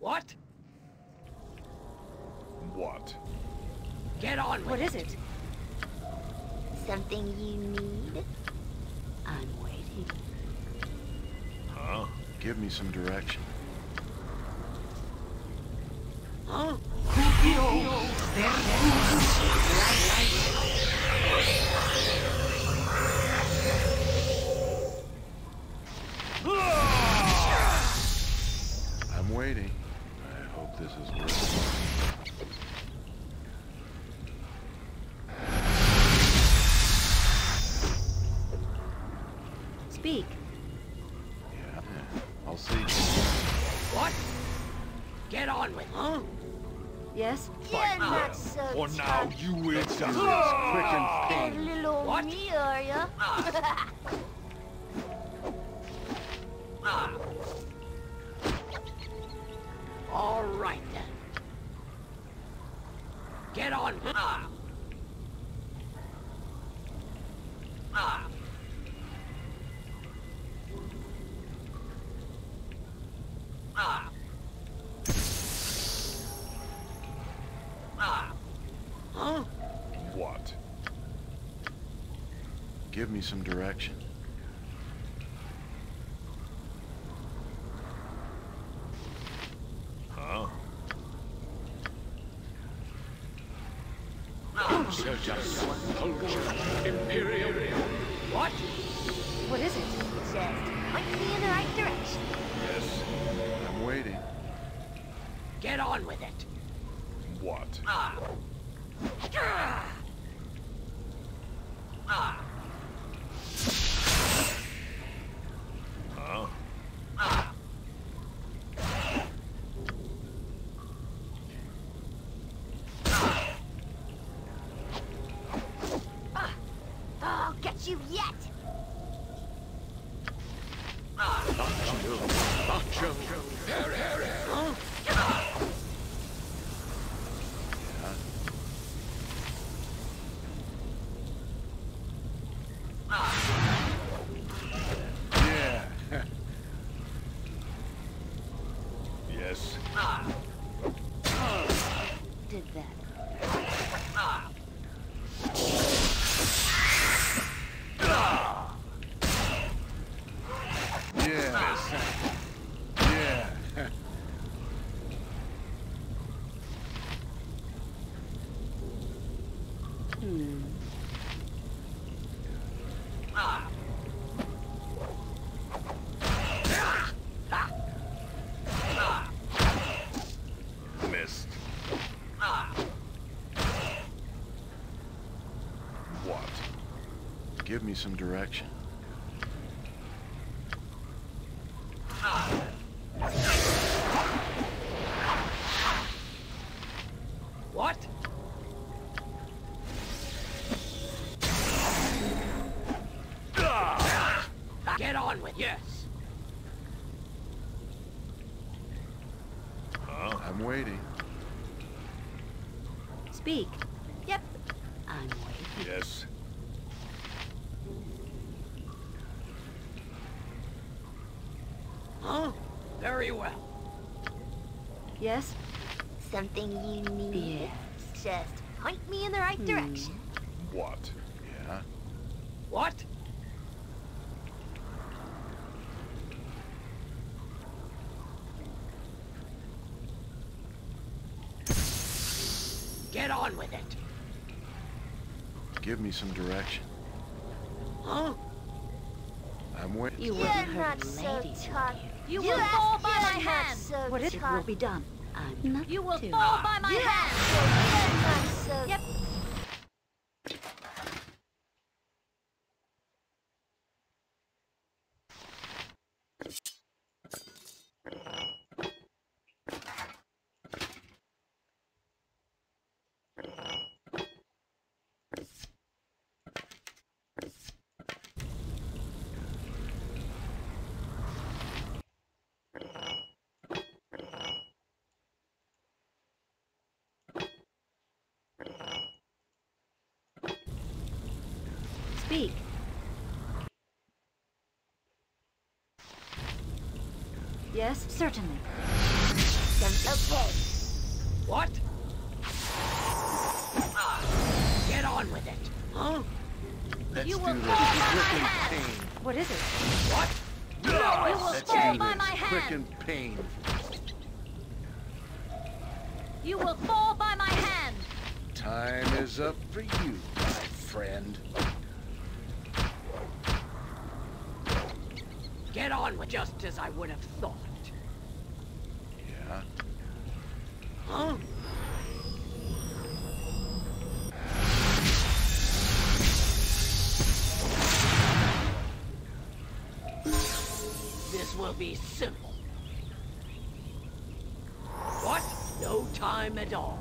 What? What? Get on with What it. is it? Something you need? I'm waiting. Huh? Give me some direction. Huh? I'm waiting. I hope this is worth it. Speak. Yeah, I'll see. What? Get on with it. Huh? Yes? You're not so For now, you will Quick die. and Dead little What? me, are ya? Ah. right then. Get on. Ah. Huh? What? Give me some direction. Huh? What? What is it? Just point me in the right direction. Yes. I'm waiting. Get on with it. What? Ah. Ah. Ah. Huh? Ah. I'll get you yet. Yeah. Yes. Did that. Yeah. Yeah. Hmm. Missed. What? Give me some direction. What? Get on with it. Yes. Huh? I'm waiting. Speak. Yep. I'm waiting. Yes. Huh? Very well. Yes? Something you need? Yes. Just point me in the right hmm. direction. What? Yeah. What? Get on with it. Give me some direction. Huh? I'm waiting. You You're wouldn't not hurt so tough. You You're will fall by my not hand. So What is it will be done. I'm not You will to. fall by my You're hand. not so Yep. Speak. Yes, certainly. Okay. What? Ah, Get on with it. Huh? Let's You do will this fall by my hand. What is it? What? You will Let's fall by this my quick hand. and pain. You will fall by my hand. Time is up for you, my friend. Get on with just as I would have thought. Yeah? Huh? This will be simple. What? No time at all.